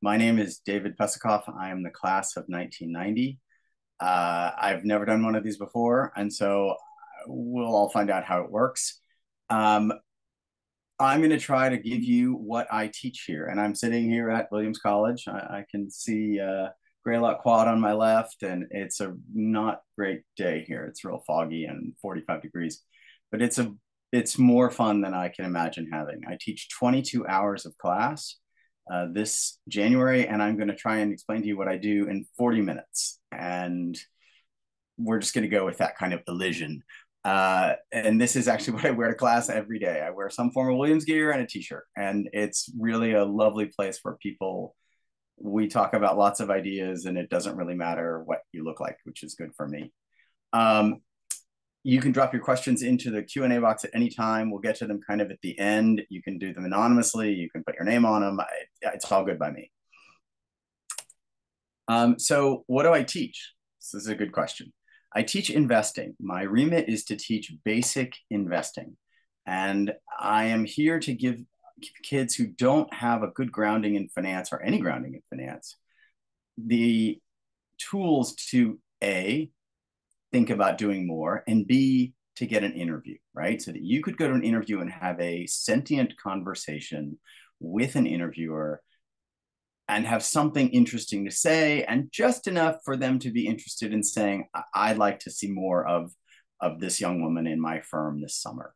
my name is David Pesikoff. I am the class of 1990. Uh, I've never done one of these before, and so we'll all find out how it works. Um, I'm going to try to give you what I teach here, and I'm sitting here at Williams College. I, I can see uh, Greylock Quad on my left, and it's a not great day here. It's real foggy and 45 degrees, but it's a it's more fun than I can imagine having. I teach 22 hours of class uh, this January, and I'm going to try and explain to you what I do in 40 minutes. And we're just going to go with that kind of elision. Uh, and this is actually what I wear to class every day. I wear some form of Williams gear and a t-shirt, and it's really a lovely place where people we talk about lots of ideas, and it doesn't really matter what you look like, which is good for me. Um, you can drop your questions into the Q&A box at any time. We'll get to them kind of at the end. You can do them anonymously. You can put your name on them. It's all good by me. Um, so what do I teach? This is a good question. I teach investing. My remit is to teach basic investing. And I am here to give kids who don't have a good grounding in finance or any grounding in finance the tools to A, think about doing more, and B, to get an interview, right? So that you could go to an interview and have a sentient conversation with an interviewer and have something interesting to say and just enough for them to be interested in saying i'd like to see more of of this young woman in my firm this summer.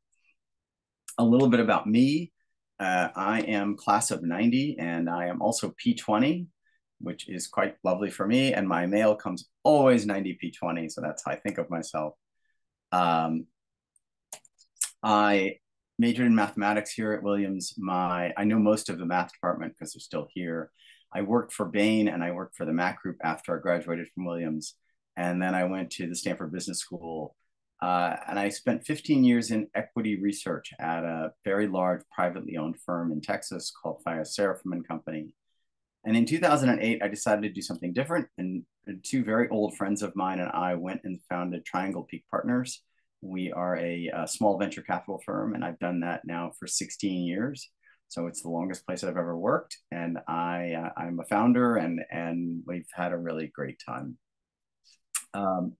A little bit about me. Uh, i am class of 90 and i am also p20 which is quite lovely for me. And my mail comes always 90p20, so that's how I think of myself. Um, I majored in mathematics here at Williams. My I know most of the math department because they're still here. I worked for Bain and I worked for the Mac Group after I graduated from Williams. And then I went to the Stanford Business School. Uh, and I spent 15 years in equity research at a very large privately owned firm in Texas called Fayez Sarofim and Company. And in 2008, I decided to do something different. And two very old friends of mine and I went and founded Triangle Peak Partners. We are a, a, small venture capital firm, and I've done that now for 16 years. So it's the longest place I've ever worked, and I uh, I'm a founder, and and we've had a really great time. Um,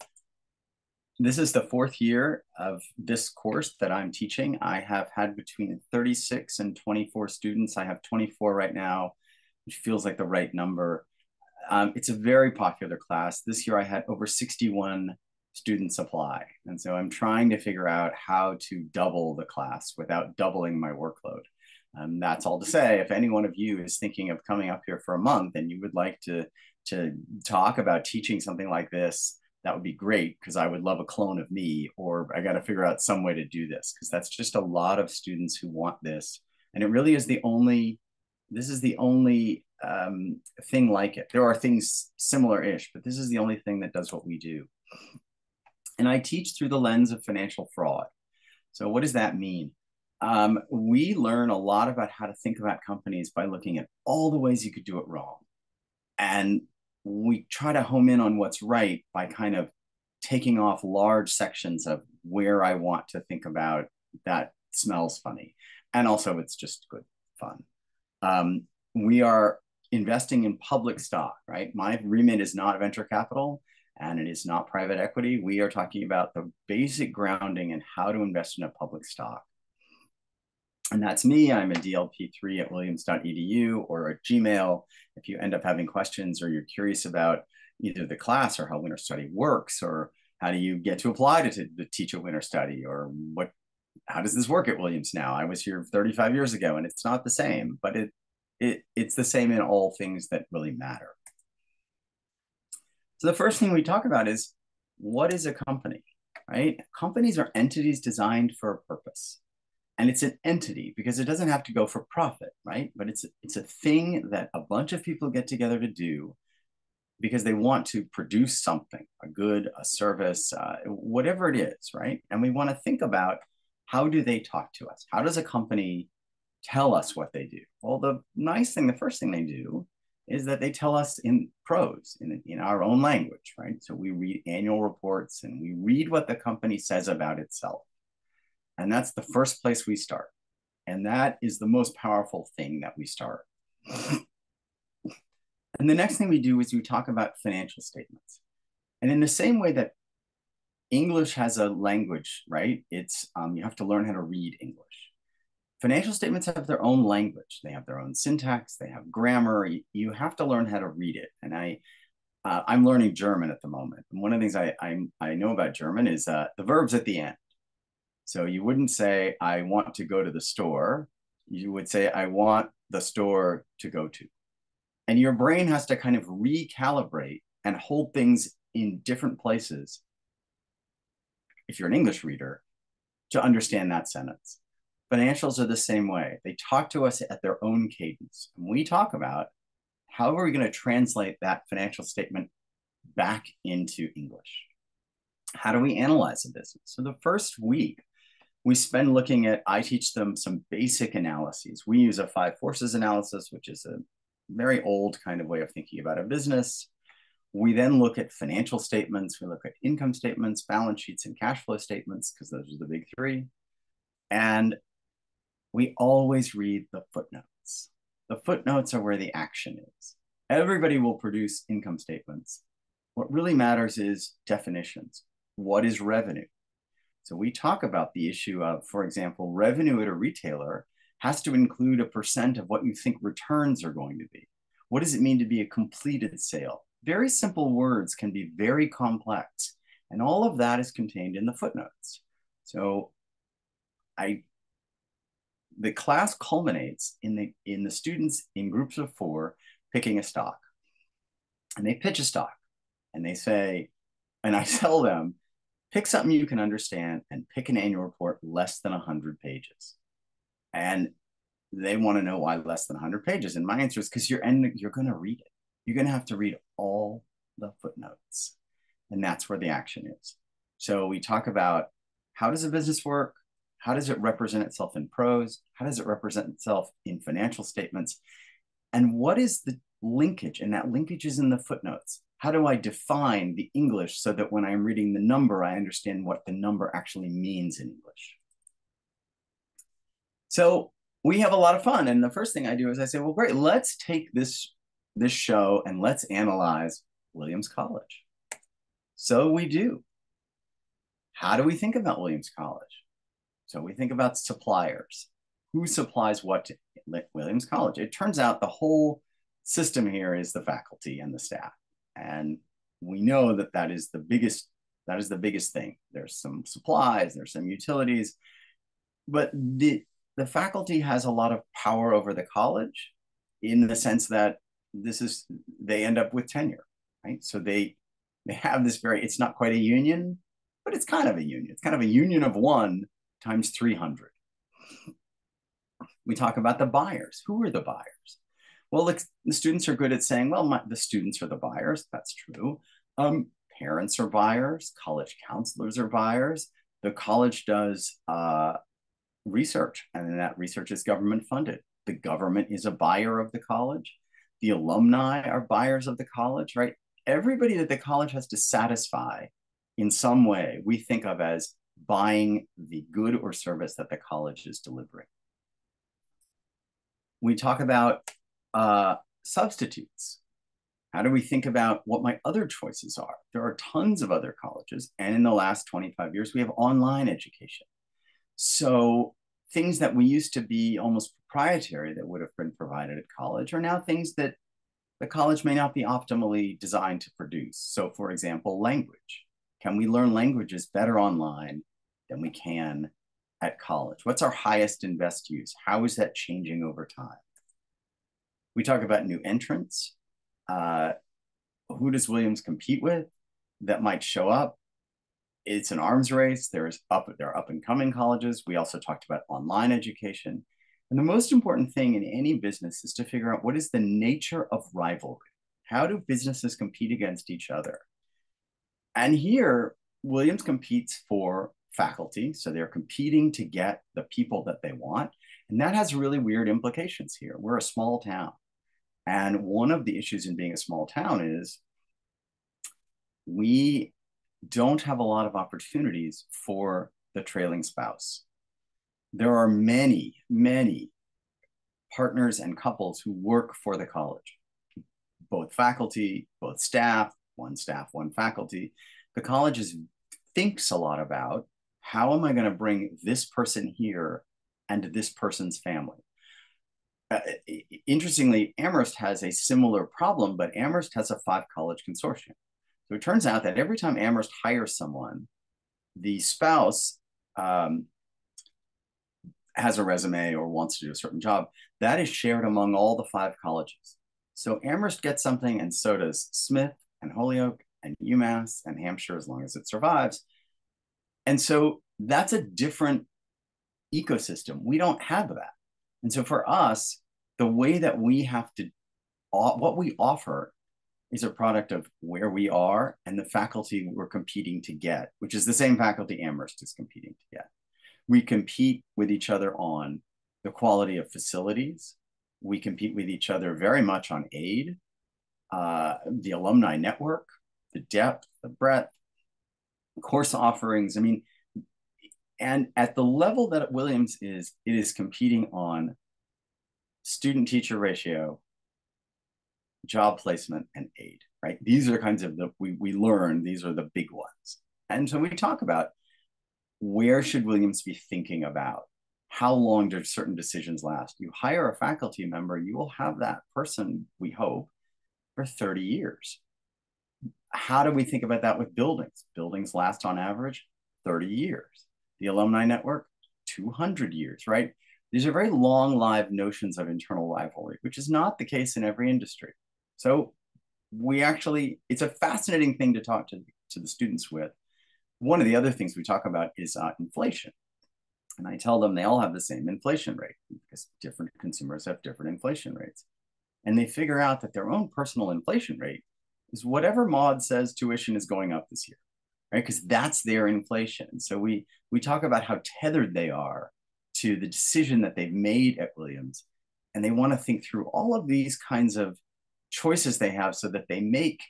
this is the fourth year of this course that I'm teaching. I have had between 36 and 24 students. I have 24 right now which feels like the right number. Um, it's a very popular class. This year I had over 61 students apply. And so I'm trying to figure out how to double the class without doubling my workload. Um, that's all to say, if any one of you is thinking of coming up here for a month and you would like to, to talk about teaching something like this, that would be great because I would love a clone of me, or I got to figure out some way to do this because that's just a lot of students who want this. And it really is the only this is the only um, thing like it. There are things similar-ish, but this is the only thing that does what we do. And I teach through the lens of financial fraud. So what does that mean? Um, we learn a lot about how to think about companies by looking at all the ways you could do it wrong. And we try to home in on what's right by kind of taking off large sections of where I want to think about that smells funny. And also it's just good fun. Um, we are investing in public stock, right? My remit is not venture capital and it is not private equity. We are talking about the basic grounding and how to invest in a public stock. And that's me. I'm a DLP3 at williams.edu or at Gmail. If you end up having questions or you're curious about either the class or how winter study works or how do you get to apply to, to teach a winter study or what how does this work at Williams now? I was here 35 years ago and it's not the same, but it, it it's the same in all things that really matter. So the first thing we talk about is what is a company, right? Companies are entities designed for a purpose. And it's an entity because it doesn't have to go for profit, right? But it's it's a thing that a bunch of people get together to do because they want to produce something, a good, a service, uh, whatever it is, right? And we want to think about how do they talk to us? How does a company tell us what they do? Well, the nice thing, the first thing they do is that they tell us in prose, in, in our own language, right? So we read annual reports and we read what the company says about itself. And that's the first place we start. And that is the most powerful thing that we start. And the next thing we do is we talk about financial statements. And in the same way that English has a language, right? It's um, you have to learn how to read English. Financial statements have their own language. They have their own syntax. They have grammar. You, have to learn how to read it. And I, uh, I'm learning German at the moment. And one of the things I I, I know about German is uh, the verbs at the end. So you wouldn't say I want to go to the store. You would say I want the store to go to. And your brain has to kind of recalibrate and hold things in different places if you're an English reader, to understand that sentence. Financials are the same way. They talk to us at their own cadence. And we talk about how are we going to translate that financial statement back into English? How do we analyze a business? So the first week, we spend looking at, I teach them some basic analyses. We use a five forces analysis, which is a very old kind of way of thinking about a business. We then look at financial statements. We look at income statements, balance sheets, and cash flow statements, because those are the big three. And we always read the footnotes. The footnotes are where the action is. Everybody will produce income statements. What really matters is definitions. What is revenue? So we talk about the issue of, for example, revenue at a retailer has to include a percent of what you think returns are going to be. What does it mean to be a completed sale? Very simple words can be very complex. And all of that is contained in the footnotes. So I the class culminates in the in the students in groups of four picking a stock. And they pitch a stock and they say, and I tell them, pick something you can understand and pick an annual report less than 100 pages. And they want to know why less than 100 pages. And my answer is because you're ending, you're going to read it you're going to have to read all the footnotes. And that's where the action is. So we talk about how does a business work? How does it represent itself in prose? How does it represent itself in financial statements? And what is the linkage? And that linkage is in the footnotes. How do I define the English so that when I'm reading the number, I understand what the number actually means in English? So we have a lot of fun. And the first thing I do is I say, well, great, let's take this this show and let's analyze Williams College. So we do. How do we think about Williams College? So we think about suppliers. Who supplies what to Williams College? It turns out the whole system here is the faculty and the staff. And we know that that is the biggest that is the biggest thing. There's some supplies, there's some utilities, but the the faculty has a lot of power over the college in the sense that this is they end up with tenure, right? So they they have this very it's not quite a union, but it's kind of a union. It's kind of a union of one times 300. We talk about the buyers. Who are the buyers? Well, the, the students are good at saying, well, my, the students are the buyers. That's true. Um, parents are buyers. College counselors are buyers. The college does uh, research, and that research is government funded. The government is a buyer of the college the alumni are buyers of the college, right? Everybody that the college has to satisfy in some way, we think of as buying the good or service that the college is delivering. We talk about uh, substitutes. How do we think about what my other choices are? There are tons of other colleges. And in the last 25 years, we have online education. So things that we used to be almost proprietary that would have been provided at college are now things that the college may not be optimally designed to produce. So, for example, language. Can we learn languages better online than we can at college? What's our highest and best use? How is that changing over time? We talk about new entrants. Uh, who does Williams compete with that might show up? it's an arms race. There's up there are up and coming colleges. We also talked about online education. And the most important thing in any business is to figure out what is the nature of rivalry. How do businesses compete against each other? And here, Williams competes for faculty. So they're competing to get the people that they want. And that has really weird implications here. We're a small town. And one of the issues in being a small town is we don't have a lot of opportunities for the trailing spouse. There are many, many partners and couples who work for the college, both faculty, both staff, one staff, one faculty. The college is, thinks a lot about how am I going to bring this person here and this person's family. Uh, interestingly, Amherst has a similar problem, but Amherst has a five college consortium. So it turns out that every time Amherst hires someone, the spouse um, has a resume or wants to do a certain job, that is shared among all the five colleges. So Amherst gets something, and so does Smith and Holyoke and UMass and Hampshire, as long as it survives. And so that's a different ecosystem. We don't have that. And so for us, the way that we have to, what we offer is a product of where we are and the faculty we're competing to get, which is the same faculty Amherst is competing to get. We compete with each other on the quality of facilities. We compete with each other very much on aid, uh, the alumni network, the depth, the breadth, course offerings. I mean, and at the level that Williams is, it is competing on student teacher ratio, job placement, and aid, right? These are kinds of the, we, we learn, these are the big ones. And so we talk about where should Williams be thinking about? How long do certain decisions last? You hire a faculty member, you will have that person, we hope, for 30 years. How do we think about that with buildings? Buildings last on average 30 years. The alumni network, 200 years, right? These are very long lived notions of internal rivalry, which is not the case in every industry. So we actually, it's a fascinating thing to talk to, to the students with. One of the other things we talk about is uh, inflation. And I tell them they all have the same inflation rate because different consumers have different inflation rates. And they figure out that their own personal inflation rate is whatever Maud says tuition is going up this year, right? Because that's their inflation. So we we talk about how tethered they are to the decision that they've made at Williams. And they want to think through all of these kinds of choices they have so that they make,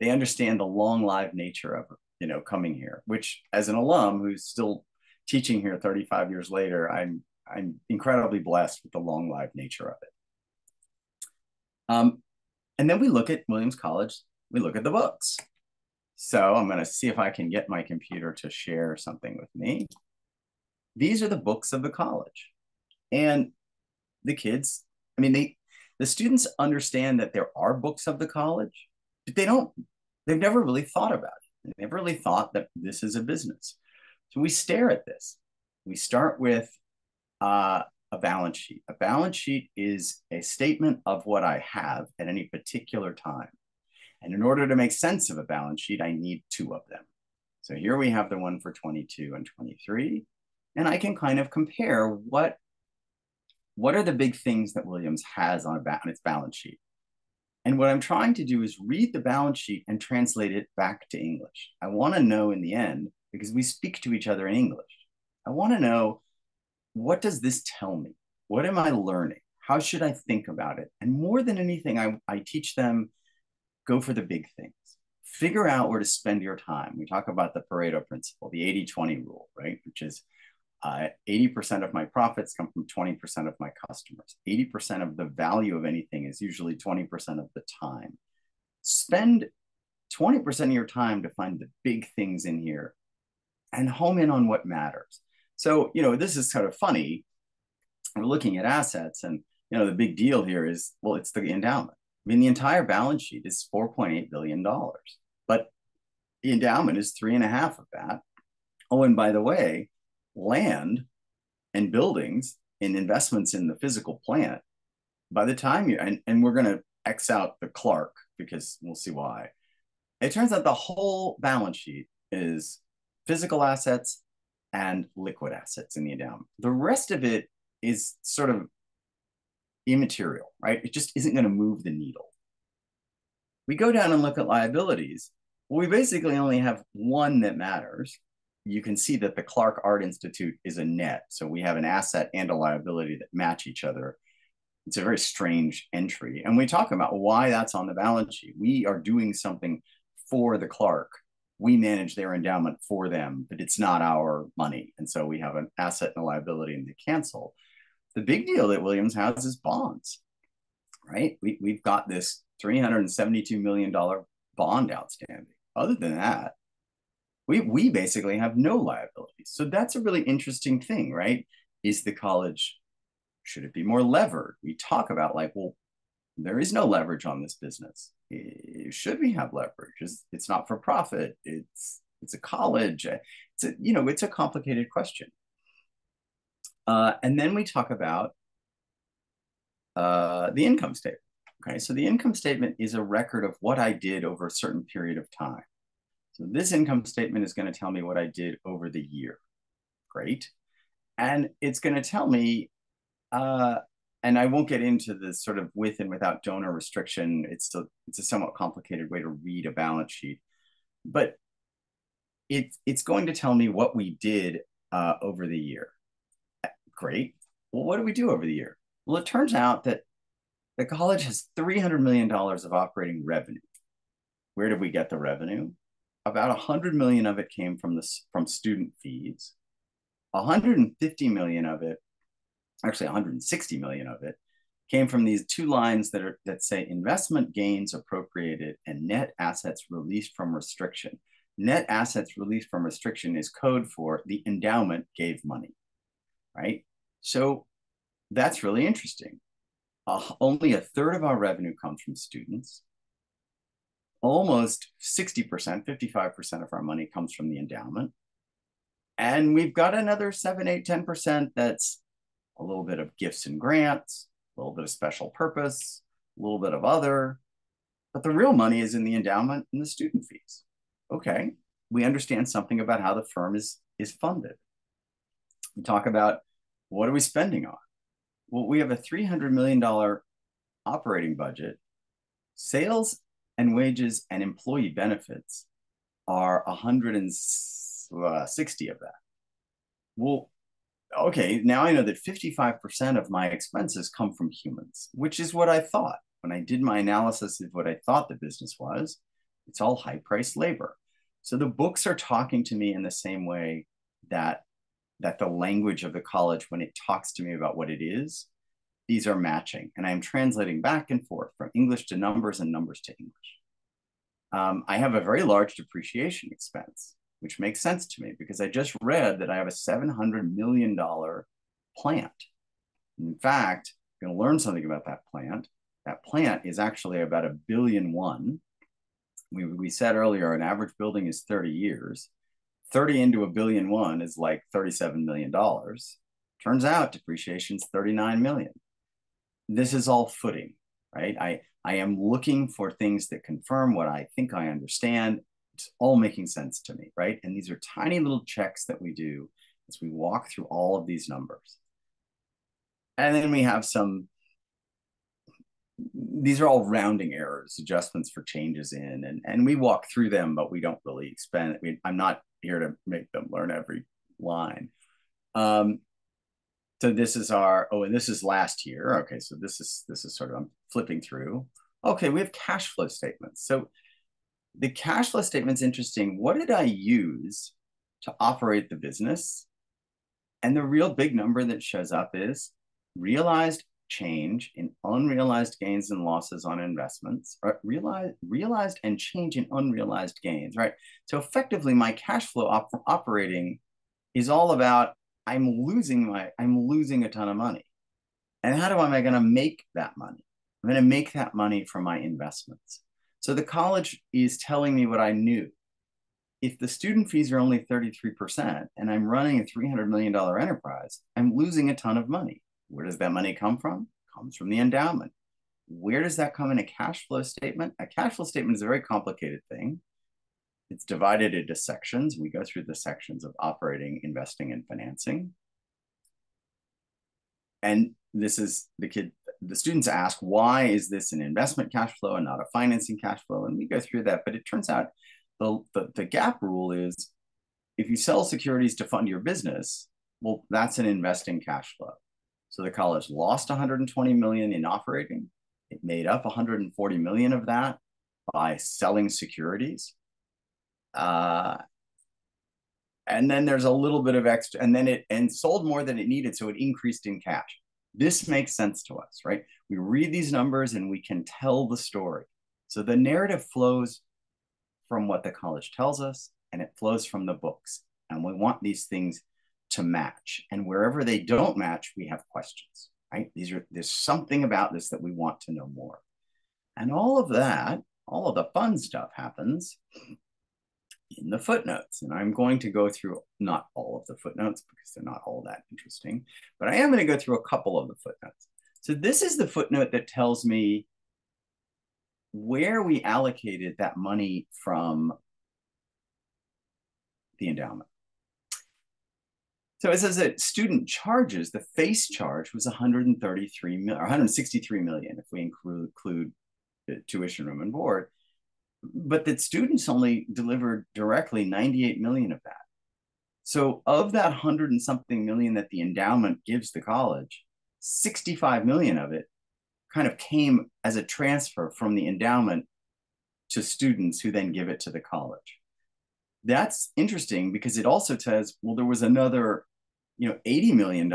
they understand the long live nature of, you know, coming here, which as an alum who's still teaching here 35 years later, I'm, I'm incredibly blessed with the long live nature of it. Um, and then we look at Williams College, we look at the books. So I'm going to see if I can get my computer to share something with me these are the books of the college. And the kids, I mean, they the students understand that there are books of the college, but they don't, they've never really thought about it. They never really thought that this is a business. So we stare at this. We start with uh, a balance sheet. A balance sheet is a statement of what I have at any particular time. And in order to make sense of a balance sheet, I need two of them. So here we have the one for 22 and 23 and I can kind of compare what what are the big things that Williams has on, a on its balance sheet. And what I'm trying to do is read the balance sheet and translate it back to English. I want to know in the end, because we speak to each other in English, I want to know what does this tell me? What am I learning? How should I think about it? And more than anything, I, I teach them go for the big things. Figure out where to spend your time. We talk about the Pareto principle, the 80 20 rule, right? Which is uh, 80% of my profits come from 20% of my customers. 80% of the value of anything is usually 20% of the time. Spend 20% of your time to find the big things in here and home in on what matters. So, you know, this is kind of funny. We're looking at assets, and, you know, the big deal here is well, it's the endowment. I mean, the entire balance sheet is $4.8 billion, but the endowment is three and a half of that. Oh, and by the way, land and buildings and investments in the physical plant, by the time you and, and we're going to X out the Clark because we'll see why. It turns out the whole balance sheet is physical assets and liquid assets in the endowment. The rest of it is sort of immaterial, right? It just isn't going to move the needle. We go down and look at liabilities. Well, we basically only have one that matters, you can see that the Clark Art Institute is a net. So we have an asset and a liability that match each other. It's a very strange entry. And we talk about why that's on the balance sheet. We are doing something for the Clark. We manage their endowment for them, but it's not our money. And so we have an asset and a liability and they cancel. The big deal that Williams has is bonds, right? We, we've got this $372 million bond outstanding. Other than that, we, we basically have no liabilities. So that's a really interesting thing, right? Is the college, should it be more levered? We talk about like, well, there is no leverage on this business. Should we have leverage? It's, it's not for profit. It's it's a college. It's a you know it's a complicated question. Uh, and then we talk about uh, the income statement. Okay, so the income statement is a record of what I did over a certain period of time. So this income statement is going to tell me what I did over the year. Great. And it's going to tell me, uh, and I won't get into the sort of with and without donor restriction. It's a, it's a somewhat complicated way to read a balance sheet. But it, it's going to tell me what we did uh, over the year. Great. Well, what do we do over the year? Well, it turns out that the college has $300 million of operating revenue. Where did we get the revenue? About 100 million of it came from the from student fees. 150 million of it, actually 160 million of it, came from these two lines that are that say investment gains appropriated and net assets released from restriction. Net assets released from restriction is code for the endowment gave money, right? So that's really interesting. Uh, only a third of our revenue comes from students. Almost 60%, 55% of our money comes from the endowment. And we've got another 7, 8, 10% that's a little bit of gifts and grants, a little bit of special purpose, a little bit of other. But the real money is in the endowment and the student fees. Okay, we understand something about how the firm is, is funded. We talk about what are we spending on? Well, we have a $300 million operating budget. Sales and wages and employee benefits are 160 uh, of that. Well, okay, now I know that 55% of my expenses come from humans, which is what I thought. When I did my analysis of what I thought the business was, it's all high priced labor. So the books are talking to me in the same way that that the language of the college, when it talks to me about what it is, these are matching. And I'm translating back and forth from English to numbers and numbers to English. Um, I have a very large depreciation expense, which makes sense to me because I just read that I have a $700 million plant. In fact, I'm going to learn something about that plant. That plant is actually about a billion one. We, we said earlier, an average building is 30 years. 30 into a billion one is like $37 million. Turns out depreciation is 39 million. This is all footing, right? I, I am looking for things that confirm what I think I understand. It's all making sense to me, right? And these are tiny little checks that we do as we walk through all of these numbers. And then we have some, these are all rounding errors, adjustments for changes in, and, and we walk through them, but we don't really expand. I mean, I'm not here to make them learn every line. Um, so this is our, oh, and this is last year. Okay, so this is, this is sort of, I'm flipping through. Okay, we have cash flow statements. So the cash flow statement's interesting. What did I use to operate the business? And the real big number that shows up is realized change in unrealized gains and losses on investments, or realized, realized and change in unrealized gains, right? So effectively, my cash flow op operating is all about I'm losing my, I'm losing a ton of money. And how do I am I going to make that money? I'm going to make that money from my investments. So the college is telling me what I knew. If the student fees are only 33% and I'm running a $300 million enterprise, I'm losing a ton of money. Where does that money come from? Comes from the endowment. Where does that come in a cash flow statement? A cash flow statement is a very complicated thing. It's divided into sections. We go through the sections of operating, investing, and financing. And this is the kid, the students ask, why is this an investment cash flow and not a financing cash flow? And we go through that, but it turns out the, the, the GAAP rule is if you sell securities to fund your business, well, that's an investing cash flow. So the college lost 120 million in operating. It made up 140 million of that by selling securities. Uh, and then there's a little bit of extra, and then it and sold more than it needed, so it increased in cash. This makes sense to us, right? We read these numbers and we can tell the story. So the narrative flows from what the college tells us and it flows from the books. And we want these things to match. And wherever they don't match, we have questions, right? These are there's something about this that we want to know more. And all of that, all of the fun stuff happens in the footnotes. And I'm going to go through not all of the footnotes because they're not all that interesting, but I am going to go through a couple of the footnotes. So this is the footnote that tells me where we allocated that money from the endowment. So it says that student charges, the face charge was 133 million, or 163 million if we include, include tuition, room, and board, but that students only delivered directly 98 million of that. So of that hundred and something million that the endowment gives the college, 65 million of it kind of came as a transfer from the endowment to students who then give it to the college. That's interesting because it also says, well, there was another you know, $80 million,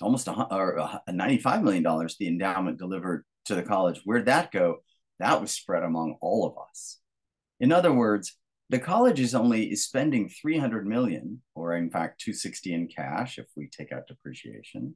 almost a, or a $95 million the endowment delivered to the college. Where'd that go? That was spread among all of us. In other words, the college is only is spending 300 million, or in fact 260 in cash if we take out depreciation.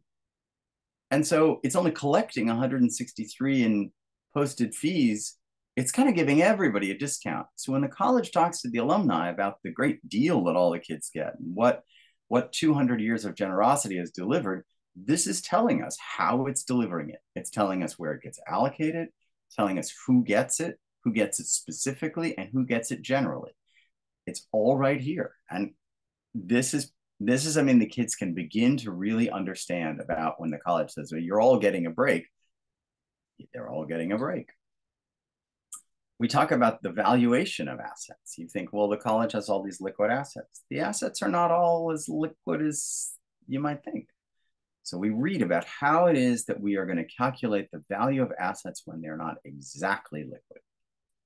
And so it's only collecting 163 in posted fees. It's kind of giving everybody a discount. So when the college talks to the alumni about the great deal that all the kids get and what what 200 years of generosity has delivered, this is telling us how it's delivering it. It's telling us where it gets allocated, telling us who gets it, who gets it specifically, and who gets it generally. It's all right here. And this is this is, I mean, the kids can begin to really understand about when the college says, well, you're all getting a break. They're all getting a break we talk about the valuation of assets. You think, well, the college has all these liquid assets. The assets are not all as liquid as you might think. So we read about how it is that we are going to calculate the value of assets when they're not exactly liquid.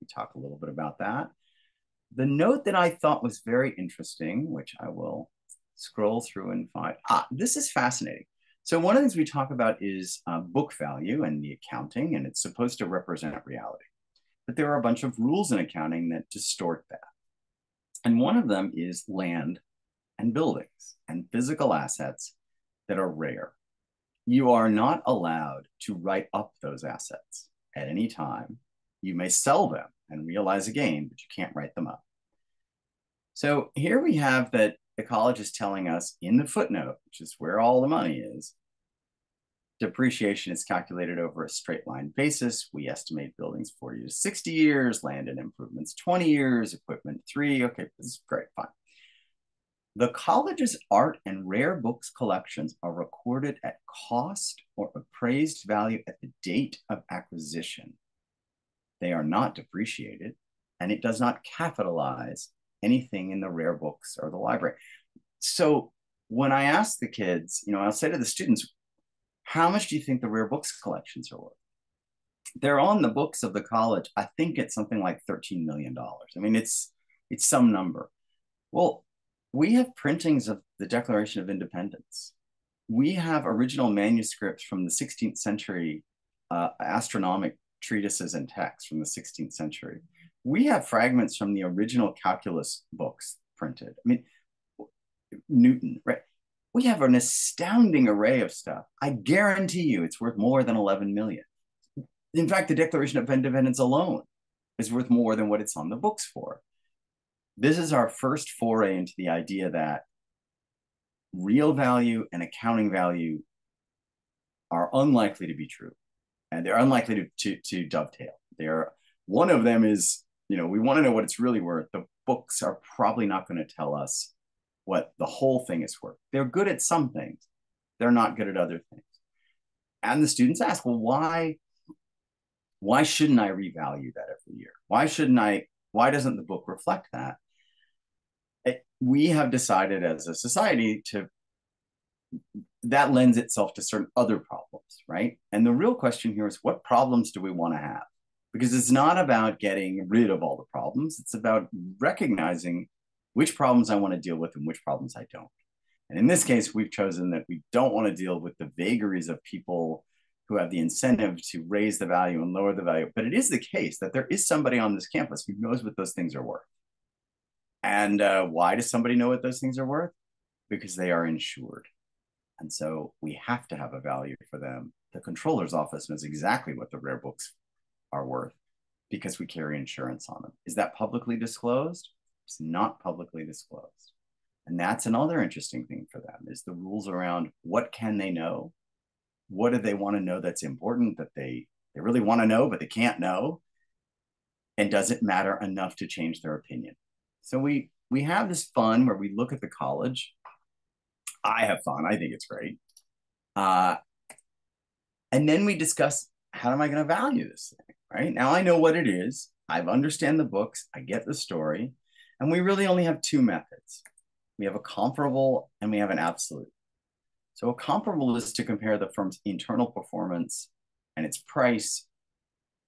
We talk a little bit about that. The note that I thought was very interesting, which I will scroll through and find. Ah, this is fascinating. So one of the things we talk about is uh, book value and the accounting, and it's supposed to represent reality. But there are a bunch of rules in accounting that distort that. And one of them is land and buildings and physical assets that are rare. You are not allowed to write up those assets at any time. You may sell them and realize a gain, but you can't write them up. So here we have that the college is telling us in the footnote, which is where all the money is, Depreciation is calculated over a straight line basis. We estimate buildings 40 to 60 years, land and improvements 20 years, equipment three. Okay, this is great, fine. The college's art and rare books collections are recorded at cost or appraised value at the date of acquisition. They are not depreciated, and it does not capitalize anything in the rare books or the library. So when I ask the kids, you know, I'll say to the students, how much do you think the rare books collections are worth? They're on the books of the college. I think it's something like $13 million. I mean, it's it's some number. Well, we have printings of the Declaration of Independence. We have original manuscripts from the 16th century uh, astronomic treatises and texts from the 16th century. We have fragments from the original calculus books printed. I mean, Newton, right? we have an astounding array of stuff. I guarantee you it's worth more than 11 million. In fact, the Declaration of Independence alone is worth more than what it's on the books for. This is our first foray into the idea that real value and accounting value are unlikely to be true. And they're unlikely to, to, to dovetail. They're one of them is, you know, we want to know what it's really worth. The books are probably not going to tell us what the whole thing is worth. They're good at some things, they're not good at other things. And the students ask, well, why, why shouldn't I revalue that every year? Why shouldn't I? Why doesn't the book reflect that? It, we have decided as a society to that lends itself to certain other problems, right? And the real question here is what problems do we want to have? Because it's not about getting rid of all the problems, it's about recognizing which problems I want to deal with and which problems I don't. And in this case, we've chosen that we don't want to deal with the vagaries of people who have the incentive to raise the value and lower the value. But it is the case that there is somebody on this campus who knows what those things are worth. And uh, why does somebody know what those things are worth? Because they are insured. And so we have to have a value for them. The controller's office knows exactly what the rare books are worth because we carry insurance on them. Is that publicly disclosed? It's not publicly disclosed. And that's another interesting thing for them is the rules around what can they know? What do they want to know that's important that they they really want to know but they can't know? And does it matter enough to change their opinion? So we we have this fun where we look at the college. I have fun. I think it's great. Uh, and then we discuss how am I going to value this thing? Right now, I know what it is. I understand the books. I get the story, and we really only have two methods. We have a comparable and we have an absolute. So a comparable is to compare the firm's internal performance and its price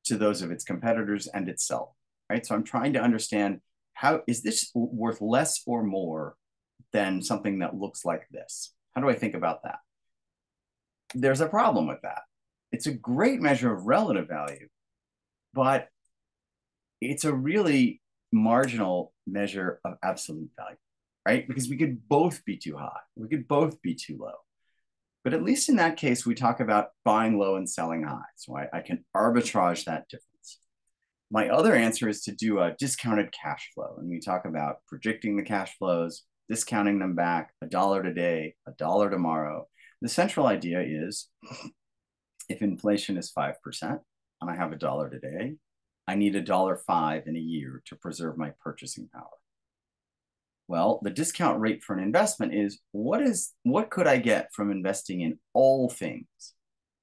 to those of its competitors and itself. Right. So I'm trying to understand how is this worth less or more than something that looks like this? How do I think about that? There's a problem with that. It's a great measure of relative value, but it's a really marginal measure of absolute value, right? Because we could both be too high, we could both be too low. But at least in that case, we talk about buying low and selling high. So I, I can arbitrage that difference. My other answer is to do a discounted cash flow. And we talk about predicting the cash flows, discounting them back a dollar today, a dollar tomorrow. The central idea is if inflation is 5% and I have a dollar today, I need a dollar five in a year to preserve my purchasing power. Well, the discount rate for an investment is what is what could I get from investing in all things?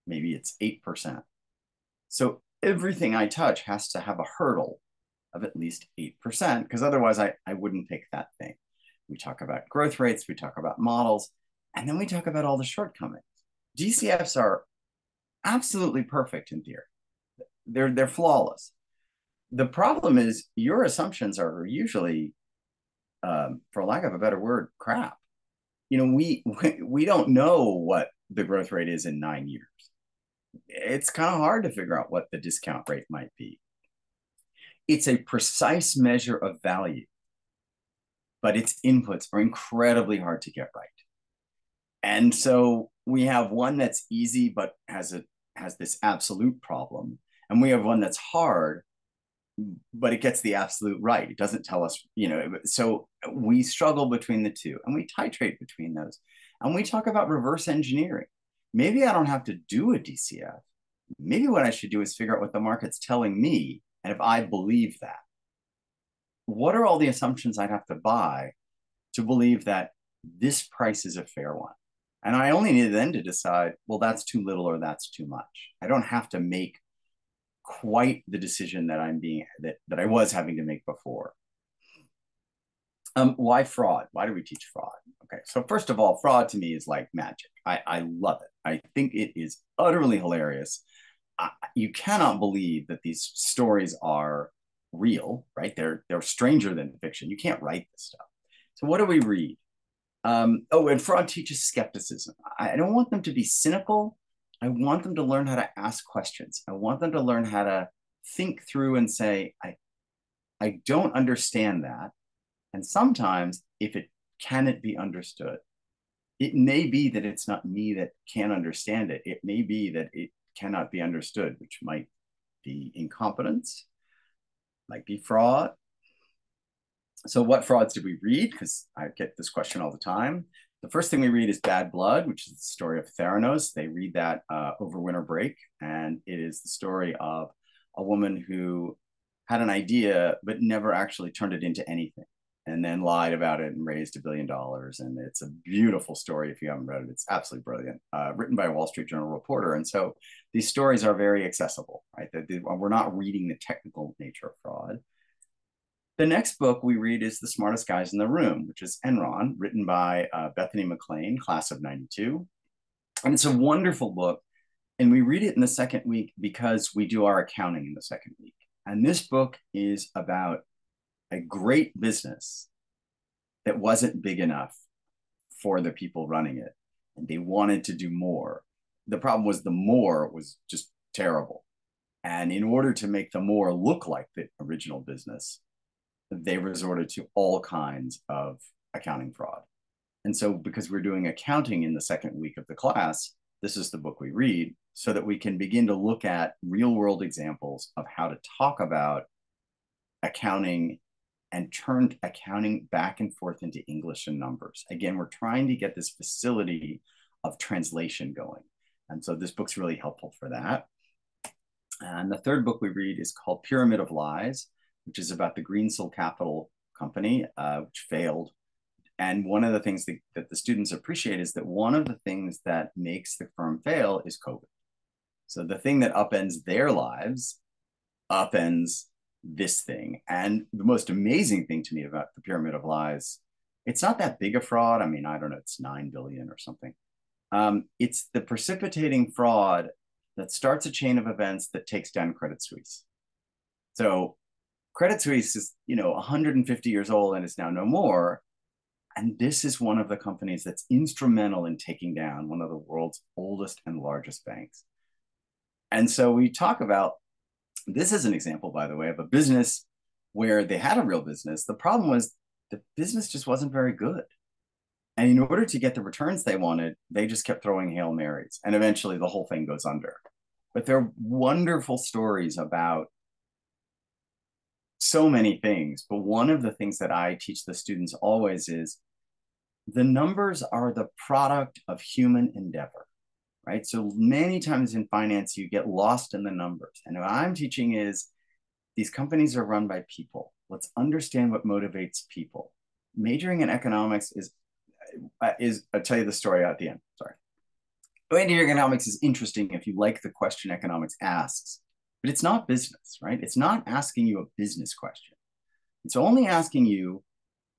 Maybe it's 8%. So everything I touch has to have a hurdle of at least 8%, because otherwise I, I wouldn't pick that thing. We talk about growth rates, we talk about models, and then we talk about all the shortcomings. DCFs are absolutely perfect in theory. They're they're flawless. The problem is your assumptions are usually, um, for lack of a better word, crap. You know, we we don't know what the growth rate is in nine years it's kind of hard to figure out what the discount rate might be. It's a precise measure of value, but its inputs are incredibly hard to get right. And so we have one that's easy but has a has this absolute problem, and we have one that's hard but it gets the absolute right. It doesn't tell us, you know, so we struggle between the two and we titrate between those. And we talk about reverse engineering maybe I don't have to do a DCF. Maybe what I should do is figure out what the market's telling me. And if I believe that, what are all the assumptions I'd have to buy to believe that this price is a fair one? And I only need then to decide, well, that's too little or that's too much. I don't have to make quite the decision that I'm being that, that I was having to make before. Um, why fraud? Why do we teach fraud? Okay, so first of all, fraud to me is like magic. I, I love it. I think it is utterly hilarious. I, you cannot believe that these stories are real, right? They're they're stranger than fiction. You can't write this stuff. So what do we read? Um, oh, and fraud teaches skepticism. I don't want them to be cynical. I want them to learn how to ask questions. I want them to learn how to think through and say, I, I don't understand that. And sometimes, if it can it be understood, it may be that it's not me that can't understand it. It may be that it cannot be understood, which might be incompetence, might be fraud. So, what frauds did we read? Because I get this question all the time. The first thing we read is Bad Blood, which is the story of Theranos. They read that uh, over winter break, and it is the story of a woman who had an idea but never actually turned it into anything and then lied about it and raised a billion dollars. And it's a beautiful story. If you haven't read it, it's absolutely brilliant. Uh, written by a Wall Street Journal reporter. And so these stories are very accessible, right? That we're not reading the technical nature of fraud. The next book we read is The Smartest Guys in the Room, which is Enron, written by uh, Bethany McLean, class of 92. And it's a wonderful book. And we read it in the second week because we do our accounting in the second week. And this book is about a great business that wasn't big enough for the people running it and they wanted to do more the problem was the more was just terrible. And in order to make the more look like the original business, they resorted to all kinds of accounting fraud. And so, because we're doing accounting in the second week of the class, this is the book we read so that we can begin to look at real world examples of how to talk about accounting and turned accounting back and forth into English and numbers. Again, we're trying to get this facility of translation going. And so this book's really helpful for that. And the third book we read is called Pyramid of Lies, which is about the Greensill Capital Company, uh, which failed. And one of the things that, that the students appreciate is that one of the things that makes the firm fail is COVID. So the thing that upends their lives upends this thing. And the most amazing thing to me about the Pyramid of Lies, it's not that big a fraud. I mean, I don't know, it's 9 billion or something. Um, it's the precipitating fraud that starts a chain of events that takes down Credit Suisse. So Credit Suisse is, you know, 150 years old and is now no more. And this is one of the companies that's instrumental in taking down one of the world's oldest and largest banks. And so we talk about this is an example, by the way, of a business where they had a real business. The problem was the business just wasn't very good. And in order to get the returns they wanted, they just kept throwing Hail Marys. And eventually the whole thing goes under. But there are wonderful stories about so many things. But one of the things that I teach the students always is the numbers are the product of human endeavor, right? So many times in finance, you get lost in the numbers. And what I'm teaching is these companies are run by people. Let's understand what motivates people. Majoring in economics is uh, is I'll tell you the story at the end. Sorry. Majoring economics is interesting if you like the question economics asks, but it's not business, right? It's not asking you a business question. It's only asking you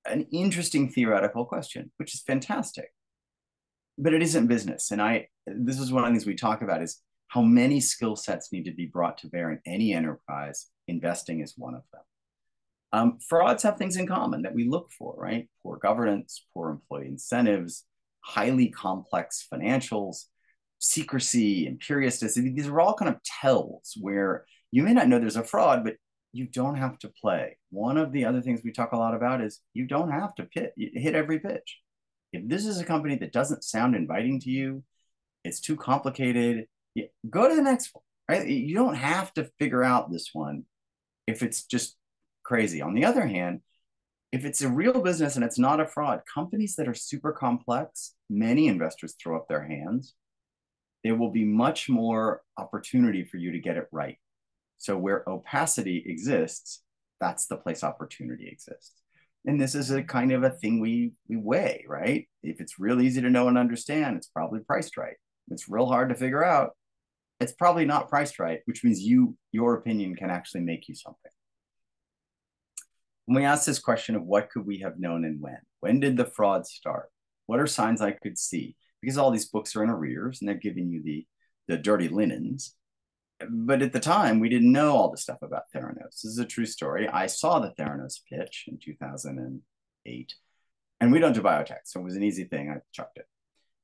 an interesting theoretical question, which is fantastic. But it isn't business. And I this is one of the things we talk about is how many skill sets need to be brought to bear in any enterprise. Investing is one of them. Um, frauds have things in common that we look for, right? Poor governance, poor employee incentives, highly complex financials, secrecy, imperiousness. These are all kind of tells where you may not know there's a fraud, but you don't have to play. One of the other things we talk a lot about is you don't have to pit, hit every pitch. If this is a company that doesn't sound inviting to you, it's too complicated, go to the next one, right? You don't have to figure out this one if it's just crazy. On the other hand, if it's a real business and it's not a fraud, companies that are super complex, many investors throw up their hands. There will be much more opportunity for you to get it right. So where opacity exists, that's the place opportunity exists. And this is a kind of a thing we we weigh, right? If it's real easy to know and understand, it's probably priced right. If it's real hard to figure out, it's probably not priced right, which means you your opinion can actually make you something. When we ask this question of what could we have known and when? When did the fraud start? What are signs I could see? Because all these books are in arrears and they're giving you the, the dirty linens. But at the time, we didn't know all the stuff about Theranos. This is a true story. I saw the Theranos pitch in 2008, and we don't do biotech, so it was an easy thing. I chucked it.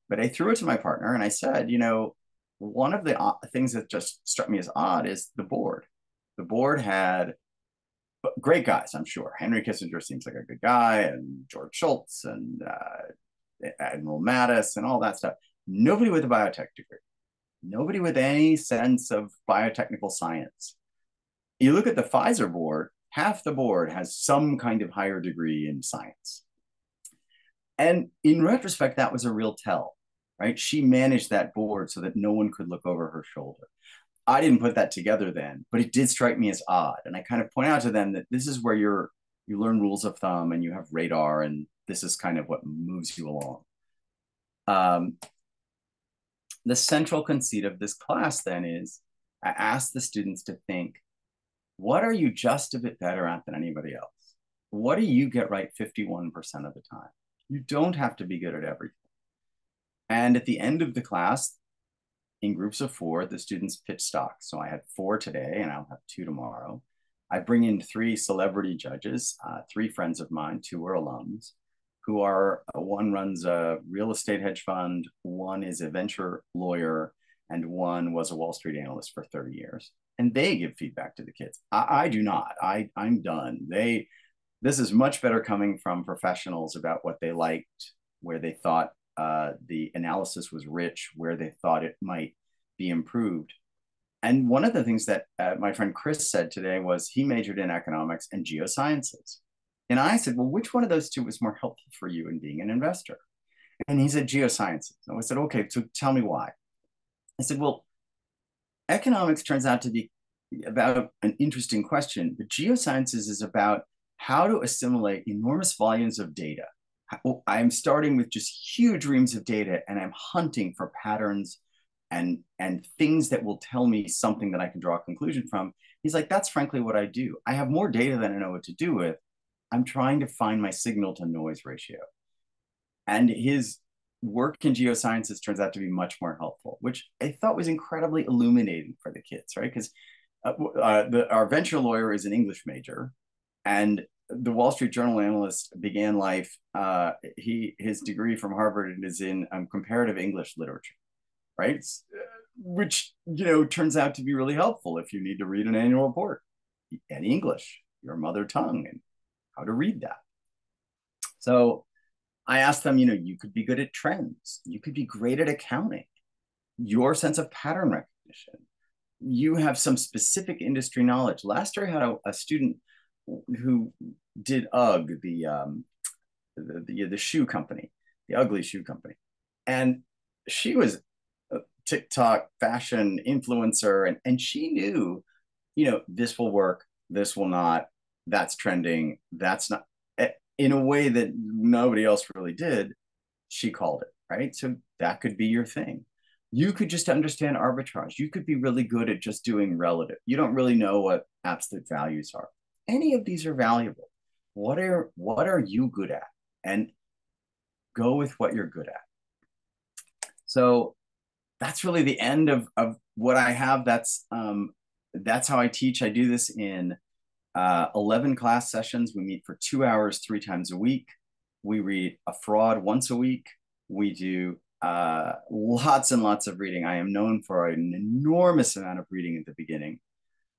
But I threw it to my partner and I said, you know, one of the things that just struck me as odd is the board. The board had great guys, I'm sure. Henry Kissinger seems like a good guy, and George Shultz and uh, Admiral Mattis and all that stuff. Nobody with a biotech degree, nobody with any sense of biotechnical science. You look at the Pfizer board, half the board has some kind of higher degree in science. And in retrospect, that was a real tell, right? She managed that board so that no one could look over her shoulder. I didn't put that together then, but it did strike me as odd. And I kind of point out to them that this is where you're you learn rules of thumb and you have radar, and this is kind of what moves you along. Um, the central conceit of this class then is I ask the students to think, what are you just a bit better at than anybody else? What do you get right 51% of the time? You don't have to be good at everything. And at the end of the class, in groups of four, the students pitch stocks. So I had four today and I'll have two tomorrow. I bring in three celebrity judges, uh, three friends of mine, two are alums, who are uh, one runs a real estate hedge fund, one is a venture lawyer, and one was a Wall Street analyst for 30 years. And they give feedback to the kids. I, I do not. I, I'm done. They this is much better coming from professionals about what they liked, where they thought uh, the analysis was rich, where they thought it might be improved. And one of the things that uh, my friend Chris said today was he majored in economics and geosciences. And I said, well, which one of those two was more helpful for you in being an investor? And he said, geosciences. And I said, okay, so tell me why. I said, well, economics turns out to be about an interesting question, but geosciences is about how to assimilate enormous volumes of data. I'm starting with just huge reams of data and I'm hunting for patterns and, and things that will tell me something that I can draw a conclusion from. He's like, that's frankly what I do. I have more data than I know what to do with. I'm trying to find my signal to noise ratio. And his work in geosciences turns out to be much more helpful, which I thought was incredibly illuminating for the kids, right? Because uh, uh, the, our venture lawyer is an English major, and the Wall Street Journal analyst began life. Uh, he his degree from Harvard is in um, comparative English literature, right? Uh, which you know turns out to be really helpful if you need to read an annual report, any English, your mother tongue, and how to read that. So I asked them, you know, you could be good at trends, you could be great at accounting, your sense of pattern recognition. You have some specific industry knowledge. Last year, I had a, a student who did UGG, the, um, the, the the shoe company, the ugly shoe company, and she was a TikTok fashion influencer, and and she knew, you know, this will work, this will not, that's trending, that's not in a way that nobody else really did, she called it, right? So that could be your thing. You could just understand arbitrage. You could be really good at just doing relative. You don't really know what absolute values are. Any of these are valuable. What are what are you good at? And go with what you're good at. So that's really the end of, of what I have. That's um, that's how I teach. I do this in uh, 11 class sessions. We meet for two hours, three times a week. We read a fraud once a week. We do uh, lots and lots of reading. I am known for an enormous amount of reading at the beginning.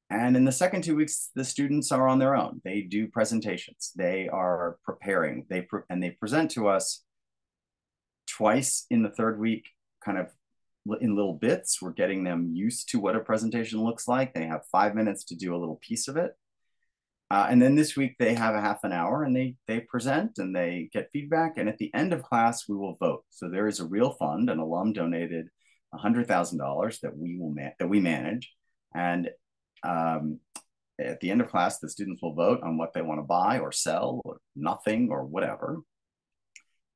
And in the second two weeks, the students are on their own. They do presentations. They are preparing. They pre- and they present to us twice in the third week, kind of in little bits. We're getting them used to what a presentation looks like. They have five minutes to do a little piece of it. Uh, and then this week they have a half an hour and they they present and they get feedback. And at the end of class, we will vote. So there is a real fund. An alum donated hundred thousand dollars that we will that we manage, and um, at the end of class, the students will vote on what they want to buy or sell or nothing or whatever.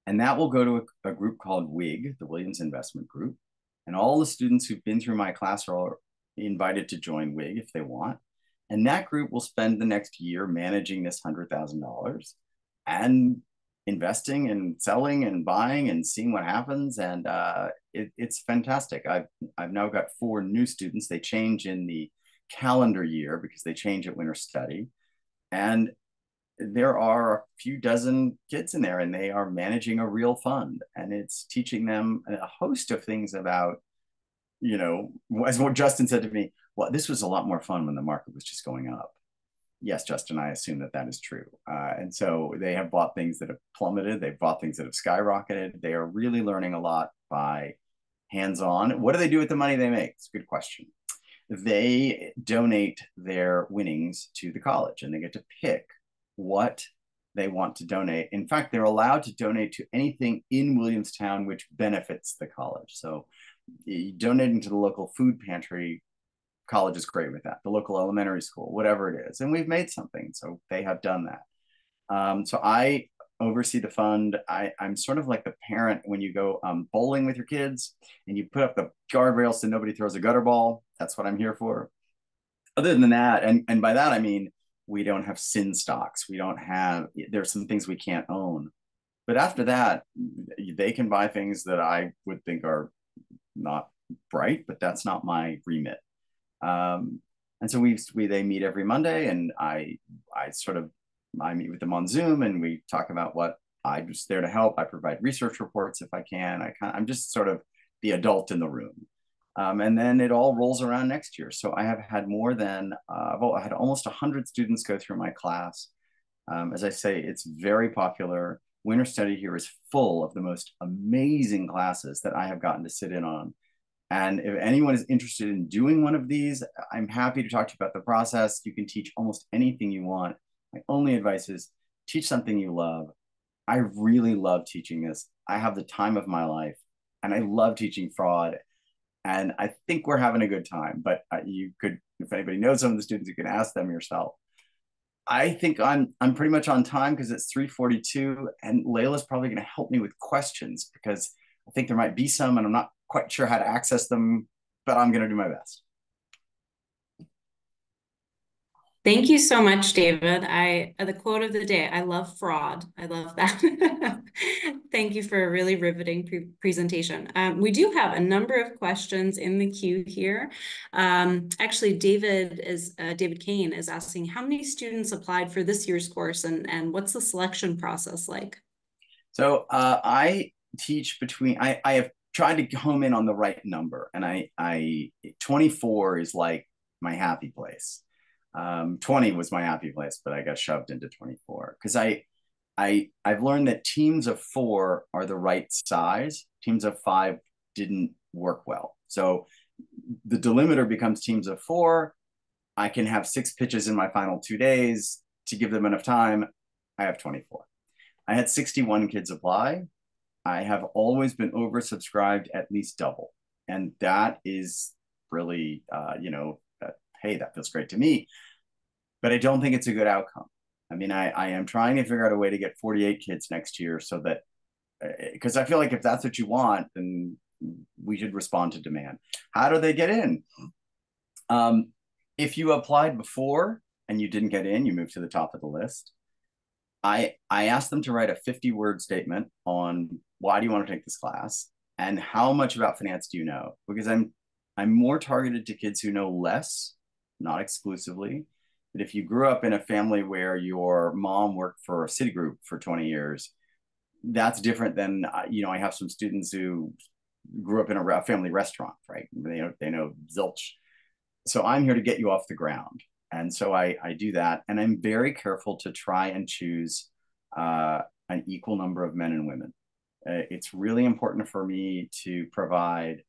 And that will go to a, a group called WIG, the Williams Investment Group. And all the students who've been through my class are invited to join WIG if they want. And that group will spend the next year managing this $100,000 and investing and selling and buying and seeing what happens. And uh, it, it's fantastic. I've, I've now got four new students. They change in the calendar year because they change at winter study. And there are a few dozen kids in there and they are managing a real fund and it's teaching them a host of things about you know as what justin said to me well, this was a lot more fun when the market was just going up. Yes, Justin, I assume that that is true. Uh, and so they have bought things that have plummeted. They've bought things that have skyrocketed. They are really learning a lot by hands on. What do they do with the money they make? It's a good question. They donate their winnings to the college and they get to pick what they want to donate. In fact, they're allowed to donate to anything in Williamstown which benefits the college. So donating to the local food pantry college is great with that. The local elementary school, whatever it is, and we've made something. So they have done that. Um, so I oversee the fund. I, I'm sort of like the parent when you go um, bowling with your kids and you put up the guardrails so nobody throws a gutter ball. That's what I'm here for. Other than that, and, and by that I mean we don't have sin stocks. We don't have, there's some things we can't own. But after that, they can buy things that I would think are not bright, but that's not my remit. Um, and so we we they meet every Monday, and I I sort of I meet with them on Zoom, and we talk about what I'm just there to help. I provide research reports if I can. I kind I'm just sort of the adult in the room. Um, and then it all rolls around next year. So I have had more than, uh, well, I had almost 100 students go through my class. Um, as I say, it's very popular. Winter Study here is full of the most amazing classes that I have gotten to sit in on. And if anyone is interested in doing one of these, I'm happy to talk to you about the process. You can teach almost anything you want. My only advice is teach something you love. I really love teaching this. I have the time of my life and I love teaching fraud. And I think we're having a good time, but uh, you could, if anybody knows some of the students, you can ask them yourself. I think I'm I'm pretty much on time because it's 3:42, and Layla's probably going to help me with questions because I think there might be some, and I'm not quite sure how to access them, but I'm going to do my best. Thank you so much, David. I the quote of the day, I love fraud. I love that. Thank you for a really riveting pre presentation. Um, we do have a number of questions in the queue here. Um, actually, David is uh, David Kane is asking how many students applied for this year's course and, and what's the selection process like? So uh, I teach between I, I have tried to home in on the right number and I I 24 is like my happy place um, 20 was my happy place, but I got shoved into 24 because I, I, I've learned that teams of four are the right size. Teams of five didn't work well. So the delimiter becomes teams of four. I can have six pitches in my final two days to give them enough time. I have 24. I had 61 kids apply. I have always been oversubscribed at least double. And that is really, uh, you know, hey, that feels great to me but I don't think it's a good outcome. I mean, I, I am trying to figure out a way to get 48 kids next year so that, because uh, I feel like if that's what you want, then we should respond to demand. How do they get in? Um, if you applied before and you didn't get in, you move to the top of the list. I I asked them to write a 50 word statement on why do you want to take this class and how much about finance do you know? Because I'm I'm more targeted to kids who know less, not exclusively, But if you grew up in a family where your mom worked for a Citigroup for 20 years, that's different than uh, you know. I have some students who grew up in a family restaurant, right? They know they know zilch. So I'm here to get you off the ground, and so I I do that, and I'm very careful to try and choose uh, an equal number of men and women. Uh, it's really important for me to provide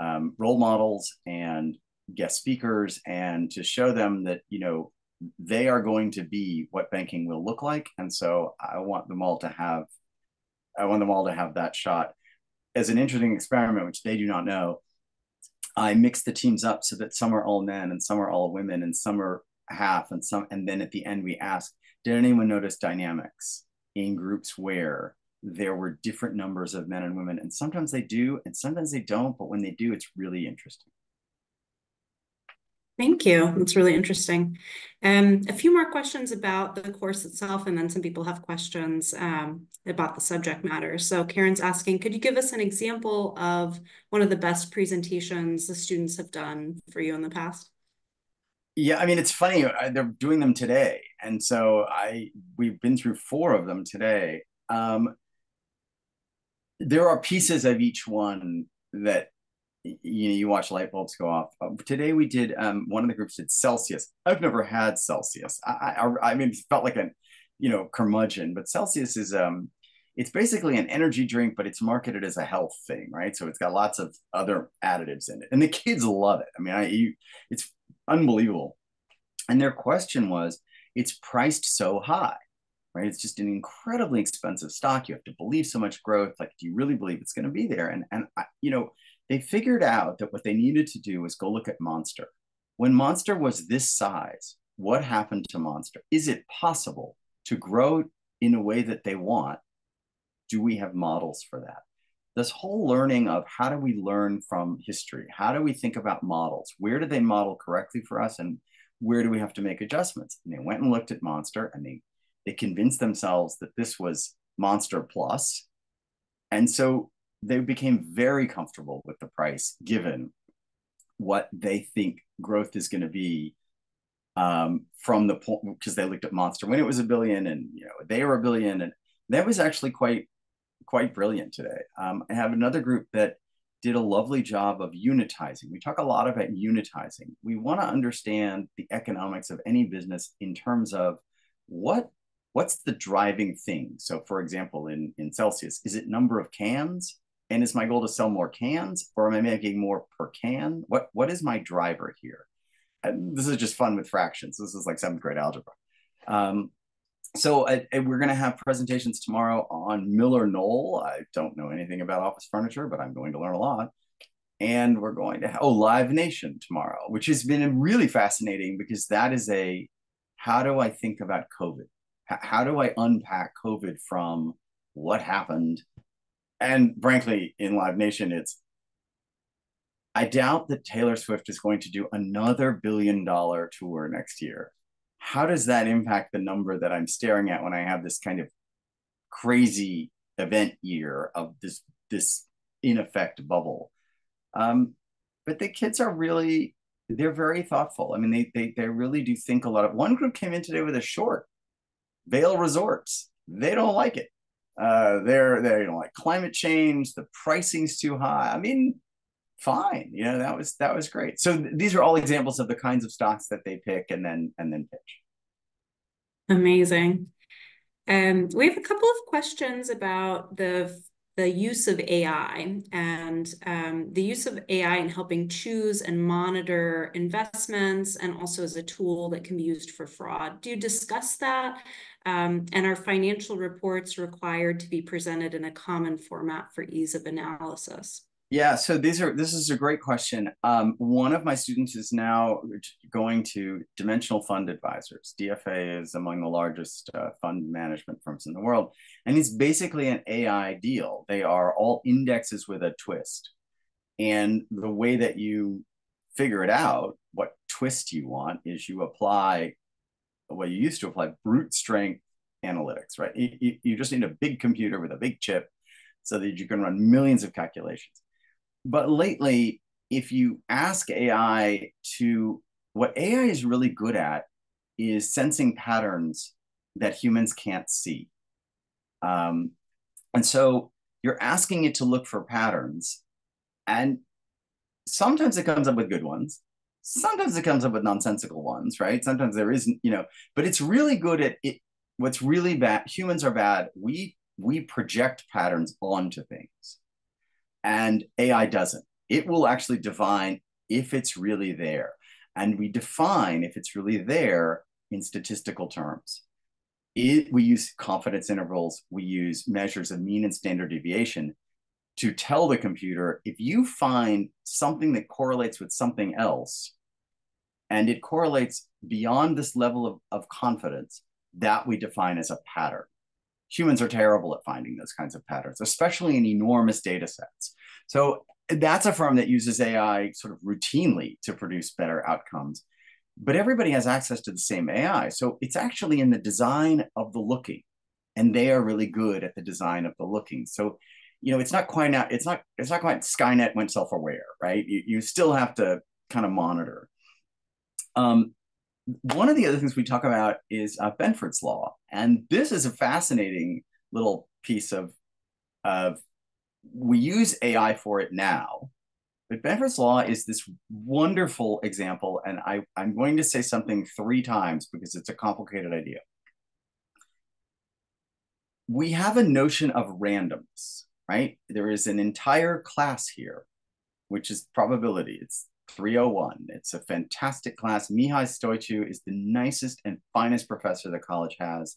um, role models and guest speakers and to show them that you know they are going to be what banking will look like. And so I want them all to have, I want them all to have that shot. As an interesting experiment, which they do not know, I mix the teams up so that some are all men and some are all women and some are half and some, and then at the end we ask, did anyone notice dynamics in groups where there were different numbers of men and women? And sometimes they do, and sometimes they don't, but when they do, it's really interesting. Thank you. That's really interesting. Um, a few more questions about the course itself, and then some people have questions um, about the subject matter. So Karen's asking, could you give us an example of one of the best presentations the students have done for you in the past? Yeah, I mean, it's funny. They're doing them today. And so I we've been through four of them today. Um, there are pieces of each one that you know you watch light bulbs go off. Uh, today we did um, one of the groups did celsius. I've never had celsius. I i, I mean it felt like a you know curmudgeon but celsius is um it's basically an energy drink but it's marketed as a health thing right? So it's got lots of other additives in it and the kids love it. I mean i you, it's unbelievable. And their question was it's priced so high right? It's just an incredibly expensive stock. You have to believe so much growth. Like do you really believe it's going to be there? And and I, you know they figured out that what they needed to do was go look at Monster. When Monster was this size, what happened to Monster? Is it possible to grow in a way that they want? Do we have models for that? This whole learning of how do we learn from history? How do we think about models? Where do they model correctly for us? And where do we have to make adjustments? And they went and looked at Monster and they, they convinced themselves that this was Monster Plus. And so they became very comfortable with the price given what they think growth is going to be um, from the point because they looked at Monster when it was a billion and you know they were a billion and that was actually quite quite brilliant today. Um, I have another group that did a lovely job of unitizing. We talk a lot about unitizing. We want to understand the economics of any business in terms of what what's the driving thing. So, for example, in in Celsius, is it number of cans? And is my goal to sell more cans, or am I making more per can? What what is my driver here? And this is just fun with fractions. This is like seventh grade algebra. Um, so I, I, we're going to have presentations tomorrow on MillerKnoll. I don't know anything about office furniture, but I'm going to learn a lot. And we're going to have, oh Live Nation tomorrow, which has been really fascinating because that is a how do I think about COVID? H- how do I unpack COVID from what happened? And frankly, in Live Nation, it's I doubt that Taylor Swift is going to do another billion dollar tour next year how does that impact the number that I'm staring at when I have this kind of crazy event year of this this in effect bubble? Um, but the kids are really they're very thoughtful. I mean, they they they really do think a lot of. One group came in today with a short. Vail Resorts. They don't like it. Uh, they're they don't like climate change. The pricing's too high. I mean, fine you know that was that was great so th- these are all examples of the kinds of stocks that they pick and then and then pitch amazing um we have a couple of questions about the the use of AI and um, the use of AI in helping choose and monitor investments and also as a tool that can be used for fraud. Do you discuss that? Um, and are financial reports required to be presented in a common format for ease of analysis? Yeah, so these are this is a great question. Um, one of my students is now going to Dimensional Fund Advisors. DFA is among the largest uh, fund management firms in the world, and it's basically an AI deal. They are all indexes with a twist, and the way that you figure it out, what twist you want, is you apply the way you used to apply brute strength analytics. Right, you, you just need a big computer with a big chip so that you can run millions of calculations but lately, if you ask AI to, what AI is really good at is sensing patterns that humans can't see. Um, and so you're asking it to look for patterns, and sometimes it comes up with good ones. Sometimes it comes up with nonsensical ones, right? Sometimes there isn't, you know, but it's really good at it. What's really bad, humans are bad. We we project patterns onto things and AI doesn't. It will actually define if it's really there. And we define if it's really there in statistical terms. It, we use confidence intervals, we use measures of mean and standard deviation to tell the computer if you find something that correlates with something else and it correlates beyond this level of, of confidence, that we define as a pattern humans are terrible at finding those kinds of patterns, especially in enormous data sets. So that's a firm that uses AI sort of routinely to produce better outcomes. But everybody has access to the same AI. So it's actually in the design of the looking. And they are really good at the design of the looking. So, you know, it's not quite now, it's not, it's not quite Skynet went self-aware, right? You, you still have to kind of monitor. Um, one of the other things we talk about is uh, Benford's law, and this is a fascinating little piece of of we use AI for it now, but Benford's law is this wonderful example, and I I'm going to say something three times because it's a complicated idea. We have a notion of randomness, right? There is an entire class here, which is probability. It's 301. It's a fantastic class. Mihai Stoiciu is the nicest and finest professor the college has.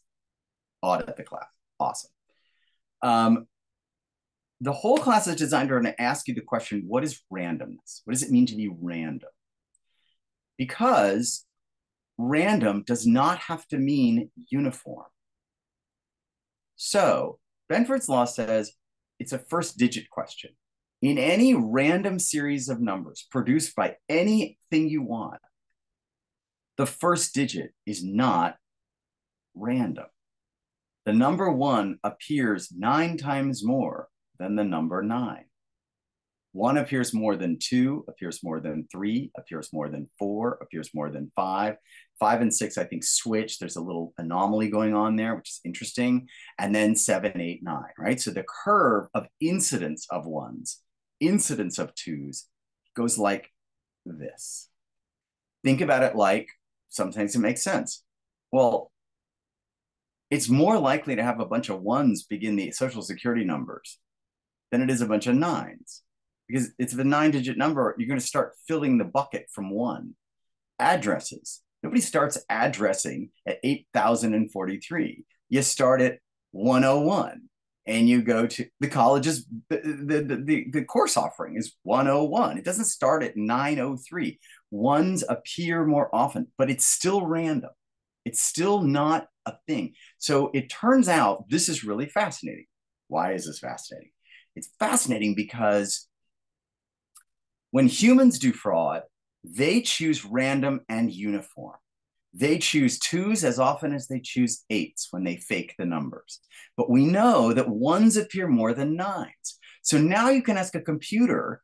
Audit the class. Awesome. Um, the whole class is designed around to ask you the question, what is randomness? What does it mean to be random? Because random does not have to mean uniform. So Benford's law says it's a first digit question in any random series of numbers produced by anything you want, the first digit is not random. The number one appears nine times more than the number nine. One appears more than two, appears more than three, appears more than four, appears more than five. Five and six, I think, switch. There's a little anomaly going on there, which is interesting. And then seven, eight, nine, right? So the curve of incidence of ones incidence of twos goes like this. Think about it like sometimes it makes sense. Well, it's more likely to have a bunch of ones begin the social security numbers than it is a bunch of nines because it's a nine digit number. You're going to start filling the bucket from one. Addresses. Nobody starts addressing at 8,043. You start at 101 and you go to the college's the, the, the, the course offering is 101 it doesn't start at 903 ones appear more often but it's still random. It's still not a thing. So it turns out this is really fascinating. Why is this fascinating? It's fascinating because when humans do fraud they choose random and uniform they choose twos as often as they choose eights when they fake the numbers. But we know that ones appear more than nines. So now you can ask a computer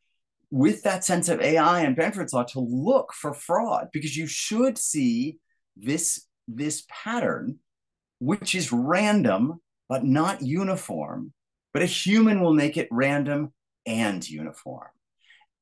with that sense of AI and Benford's law to look for fraud because you should see this, this pattern, which is random but not uniform. But a human will make it random and uniform.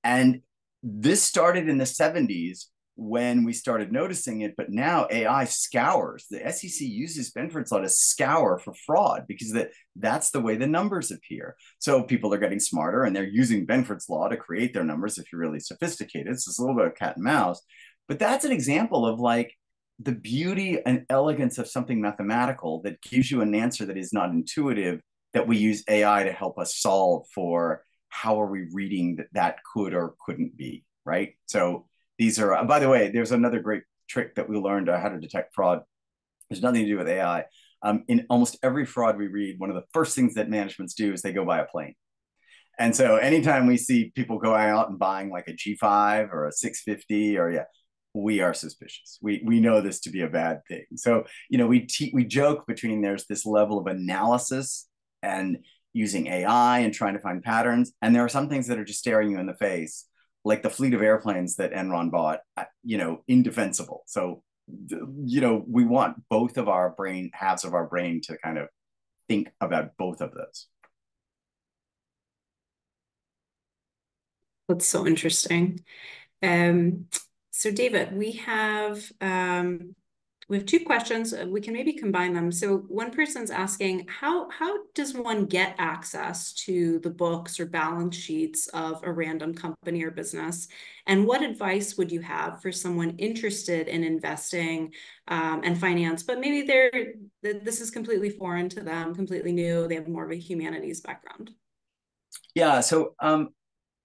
And this started in the 70s when we started noticing it, but now AI scours. The SEC uses Benford's law to scour for fraud because that that's the way the numbers appear. So people are getting smarter and they're using Benford's law to create their numbers if you're really sophisticated. So it's a little bit of cat and mouse, but that's an example of like the beauty and elegance of something mathematical that gives you an answer that is not intuitive that we use AI to help us solve for how are we reading that that could or couldn't be, right? So these are, uh, by the way, there's another great trick that we learned uh, how to detect fraud. There's nothing to do with AI. Um, in almost every fraud we read, one of the first things that managements do is they go buy a plane. And so anytime we see people going out and buying like a G5 or a 650 or yeah, we are suspicious. We we know this to be a bad thing. So you know we te- we joke between there's this level of analysis and using AI and trying to find patterns, and there are some things that are just staring you in the face like the fleet of airplanes that Enron bought, uh, you know, indefensible. So, you know, we want both of our brain halves of our brain to kind of think about both of those. That's so interesting. Um, so David, we have um, we have two questions. Uh, we can maybe combine them. So one person's asking, how, how does one get access to the books or balance sheets of a random company or business? And what advice would you have for someone interested in investing um, and finance, but maybe they're, this is completely foreign to them, completely new. They have more of a humanities background. Yeah. So, um,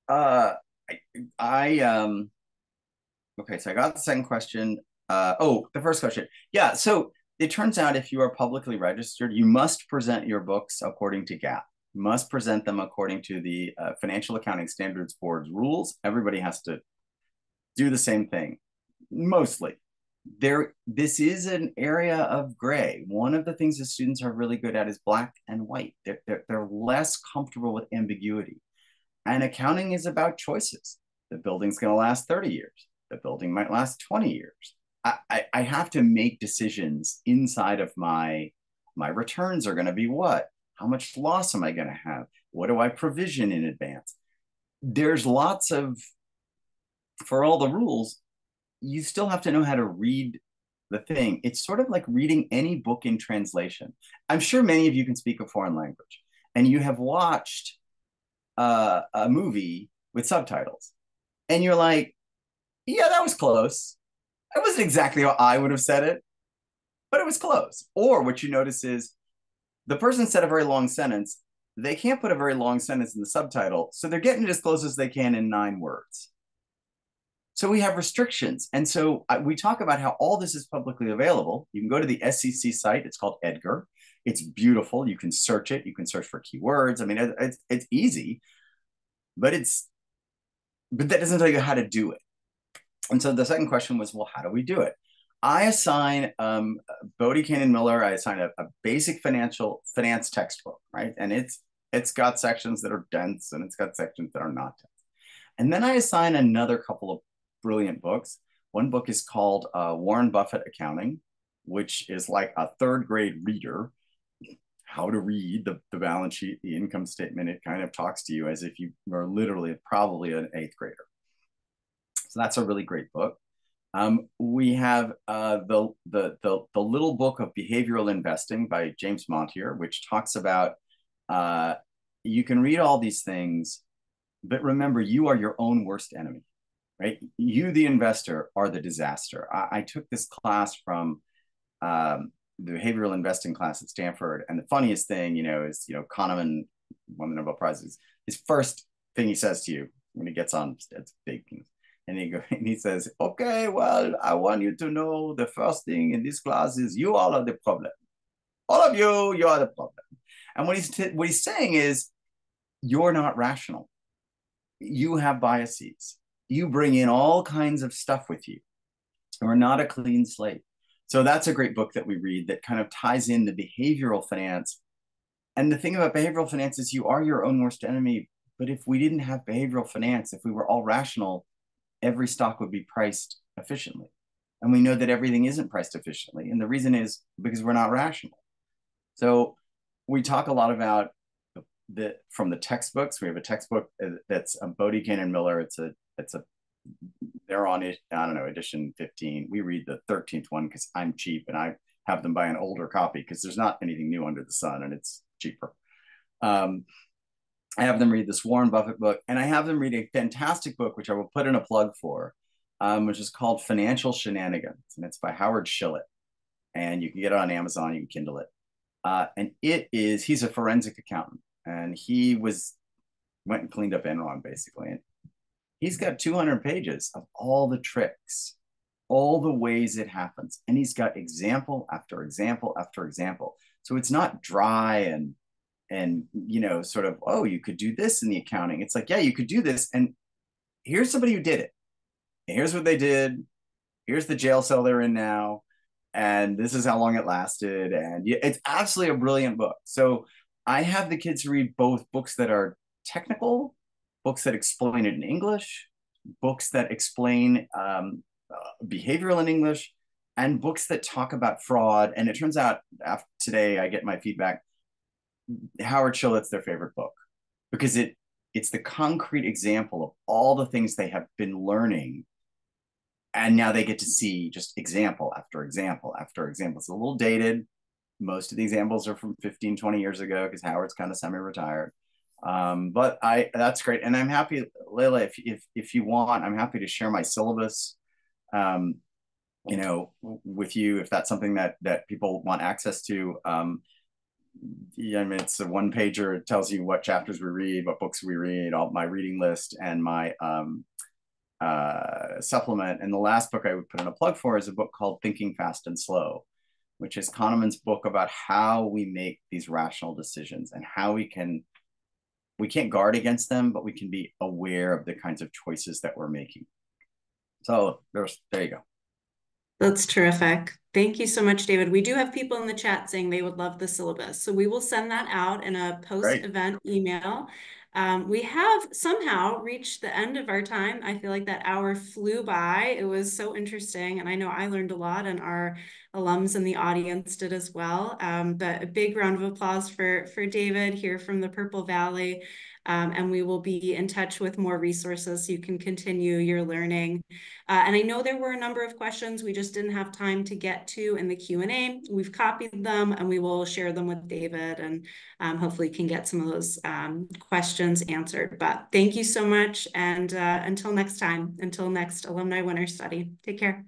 uh, I, I um, okay. So I got the second question uh, oh, the first question. Yeah. So it turns out if you are publicly registered, you must present your books according to GAAP. You must present them according to the uh, Financial Accounting Standards Board's rules. Everybody has to do the same thing, mostly. There, this is an area of gray. One of the things that students are really good at is black and white. They're, they're, they're less comfortable with ambiguity. And accounting is about choices. The building's going to last 30 years. The building might last 20 years I, I have to make decisions inside of my my returns are going to be what? How much loss am i going to have? What do i provision in advance? There's lots of for all the rules you still have to know how to read the thing. It's sort of like reading any book in translation. I'm sure many of you can speak a foreign language and you have watched uh, a movie with subtitles and you're like yeah that was close it wasn't exactly how I would have said it, but it was close. Or what you notice is the person said a very long sentence. They can't put a very long sentence in the subtitle, so they're getting it as close as they can in nine words. So we have restrictions. And so uh, we talk about how all this is publicly available. You can go to the SEC site, it's called Edgar. It's beautiful. You can search it, you can search for keywords. I mean, it's, it's easy, but it's, but that doesn't tell you how to do it. And so the second question was, well, how do we do it? I assign um, Bodie Cannon Miller. I assign a, a, basic financial finance textbook, right? And it's it's got sections that are dense and it's got sections that are not dense. And then I assign another couple of brilliant books. One book is called uh, Warren Buffett Accounting, which is like a third grade reader. how to read the, the balance sheet, the income statement. It kind of talks to you as if you were literally probably an eighth grader. So that's a really great book. Um, we have uh, the, the, the, the little book of behavioral investing by James Montier, which talks about uh, you can read all these things, but remember, you are your own worst enemy, right? You, the investor, are the disaster. I, I took this class from um, the behavioral investing class at Stanford, and the funniest thing, you know, is you know Kahneman won the Nobel Prizes. His first thing he says to you when he gets on, it's big, and he go, and he says, "Okay, well, I want you to know the first thing in this class is you all are the problem. All of you, you are the problem." And what he's t- what he's saying is, you're not rational. You have biases. You bring in all kinds of stuff with you. We're not a clean slate. So that's a great book that we read that kind of ties in the behavioral finance. And the thing about behavioral finance is you are your own worst enemy. But if we didn't have behavioral finance, if we were all rational, every stock would be priced efficiently. And we know that everything isn't priced efficiently. And the reason is because we're not rational. So we talk a lot about the, from the textbooks. We have a textbook that's a Bodie Cannon Miller. It's a it's a they're on it. I don't know edition 15. We read the 13th one because I'm cheap and I have them buy an older copy because there's not anything new under the sun and it's cheaper. Um, I have them read this Warren Buffett book, and I have them read a fantastic book, which I will put in a plug for, um, which is called Financial Shenanigans, and it's by Howard Schilit. And you can get it on Amazon, you can Kindle it. Uh, and it is, he's a forensic accountant, and he was, went and cleaned up Enron basically. And he's got 200 pages of all the tricks, all the ways it happens. And he's got example after example after example. So it's not dry and and you know sort of oh you could do this in the accounting. It's like yeah you could do this and here's somebody who did it. Here's what they did. Here's the jail cell they're in now and this is how long it lasted and it's absolutely a brilliant book. So i have the kids read both books that are technical books that explain it in english books that explain um, uh, behavioral in english and books that talk about fraud and it turns out after today i get my feedback Howard Schilit's their favorite book because it it's the concrete example of all the things they have been learning. And now they get to see just example after example after example. It's a little dated. Most of the examples are from 15 20 years ago because howard's kind of semi-retired. Um, but i that's great. And i'm happy Leila, if, if if you want i'm happy to share my syllabus um, you know with you if that's something that that people want access to. Um, yeah, I mean, it's a one pager. It tells you what chapters we read, what books we read, all my reading list, and my um, uh, supplement. And the last book I would put in a plug for is a book called Thinking Fast and Slow, which is Kahneman's book about how we make these rational decisions and how we can we can't guard against them, but we can be aware of the kinds of choices that we're making. So there's there you go. That's terrific. Thank you so much, David. We do have people in the chat saying they would love the syllabus. So we will send that out in a post-event email. Um, we have somehow reached the end of our time. I feel like that hour flew by. It was so interesting. And I know I learned a lot and our alums in the audience did as well. Um, but a big round of applause for, for David here from the Purple Valley. Um, and we will be in touch with more resources so you can continue your learning. Uh, and I know there were a number of questions we just didn't have time to get to in the Q&A. We've copied them and we will share them with David and um, hopefully can get some of those um, questions answered. But thank you so much. And uh, until next time, until next Alumni Winter Study, take care.